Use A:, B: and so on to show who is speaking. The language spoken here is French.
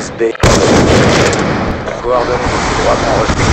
A: sécurise B. Coordonnées droitement respectées.